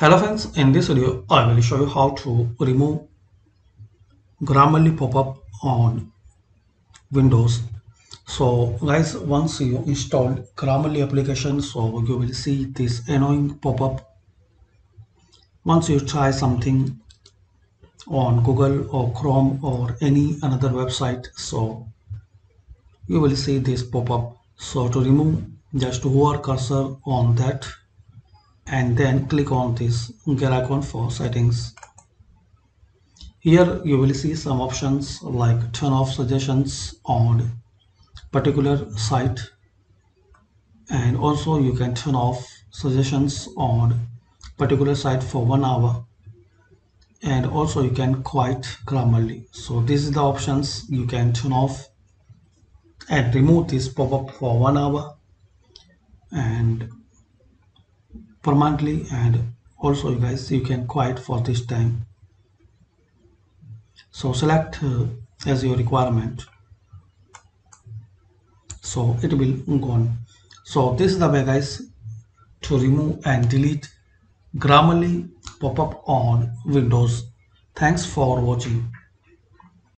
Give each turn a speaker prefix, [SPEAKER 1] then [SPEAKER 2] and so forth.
[SPEAKER 1] Hello friends, in this video I will show you how to remove Grammarly pop-up on Windows. So guys, once you install Grammarly application, so you will see this annoying pop-up. Once you try something on Google or Chrome or any another website, so you will see this pop-up. So to remove, just hover cursor on that and then click on this gear icon for settings. Here you will see some options like turn off suggestions on particular site and also you can turn off suggestions on particular site for one hour. And also you can quiet Grammarly. So this is the options. You can turn off and remove this pop-up for one hour. And permanently and also you guys you can quiet for this time. So select uh, as your requirement. So it will go on so this is the way guys to remove and delete Grammarly pop-up on Windows. Thanks for watching